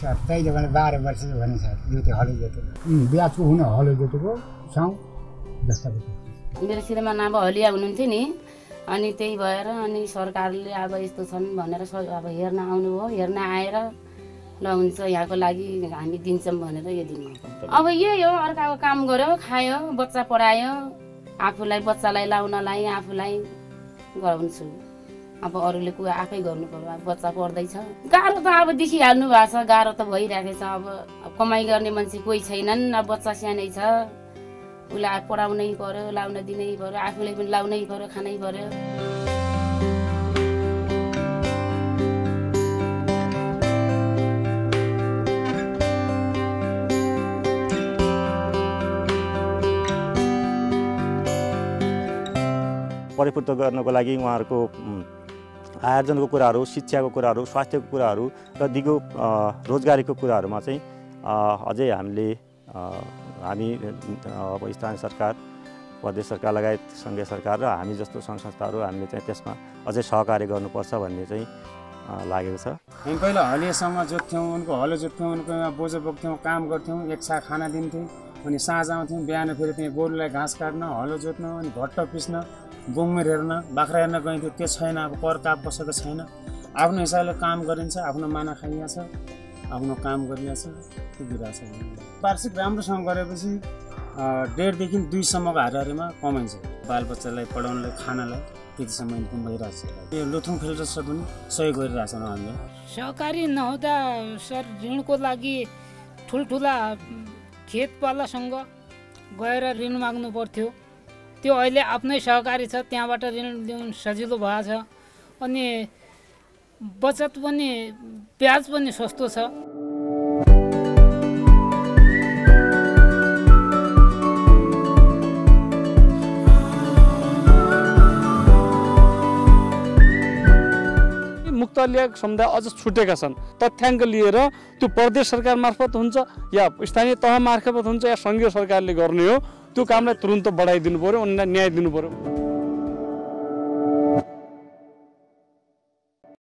त्यही भने बाह्र वर्ष भने सर जोते हलो जोतेको ब्याजको हुन हलो जोतेको साउ जस्ता मेरो श्रीमान अब हलिया हुनुहुन्थ्यो नि। अनि त्यही भएर अनि सरकारले अब यस्तो छन् भनेर अब हेर्न आउनुभयो हेर्न आएर ल यहाँको लागि हामी दिन्छौँ भनेर यो दिनुभएको अब यही हो अर्काको काम गर्यो खायो बच्चा पढायो आफूलाई बच्चालाई लाउनलाई आफूलाई गराउँछु। अब अरूले कुरा आफै गर्नु पर्यो बच्चा पढ्दैछ। गाह्रो त अब देखिहाल्नु भएको छ गाह्रो त भइरहेको छ। अब कमाइ गर्ने मान्छे कोही छैनन् अब बच्चा सानै छ। उसलाई पढाउनै पर्यो लाउन दिनै पर्यो आफूले पनि लाउनै पर्यो खानै पर्यो। परिपूर्त गर्नको लागि उहाँहरूको आयोजनको कुराहरू शिक्षाको कुराहरू स्वास्थ्यको कुराहरू र दिगो रोजगारीको कुराहरूमा चाहिँ अझै हामीले हामी अब स्थानीय सरकार प्रदेश सरकार लगायत सङ्घीय सरकार र हामी जस्तो सङ्घ संस्थाहरू हामीले चाहिँ त्यसमा अझै सहकार्य गर्नुपर्छ भन्ने चाहिँ लागेको छ। हामी पहिला हलियासँग जोत्थ्यौँ उनको हलो जोत्थ्यौँ उनको बोझो बोक्थ्यौँ काम गर्थ्यौँ एक छा खाना दिन्थ्यौँ अनि साँझ आउँथ्यौँ बिहान फेरि त्यहाँ गोरुलाई घाँस काट्न हलो जोत्न अनि भट्ट पिस्न बुङ्गेर हेर्न बाख्रा हेर्न गइन्थ्यो त्यो छैन अब कर काप बसेको छैन। आफ्नो हिसाबले काम गरिन्छ आफ्नो माना खाइया छ आफ्नो काम गरिया छ त्यो दिइरहेको छ। वार्षिक राम्रोसँग गरेपछि डेढदेखि दुईसम्मको हारिहारीमा कमाइन्छ। बालबच्चालाई पढाउनलाई खानालाई त्यतिसम्म इन्कम भइरहेको छ। यो लुथुङ फिल्टर्सले पनि सहयोग गरिरहेछौँ हामीले। सहकारी नहुँदा सर ऋणको लागि ठुल्ठुला खेतपालासँग गएर ऋण माग्नु पर्थ्यो। त्यो अहिले आफ्नै सहकारी छ त्यहाँबाट ऋण लिनु सजिलो भएको छ। अनि बचत पनि ब्याज पनि सस्तो छ। मुक्तलीय समुदाय अझ छुटेका छन्। तथ्याङ्क लिएर त्यो प्रदेश सरकार मार्फत हुन्छ या स्थानीय तह मार्फत हुन्छ या सङ्घीय सरकारले गर्ने हो त्यो कामलाई तुरुन्त बढाइदिनु पऱ्यो उनीलाई न्याय दिनु पऱ्यो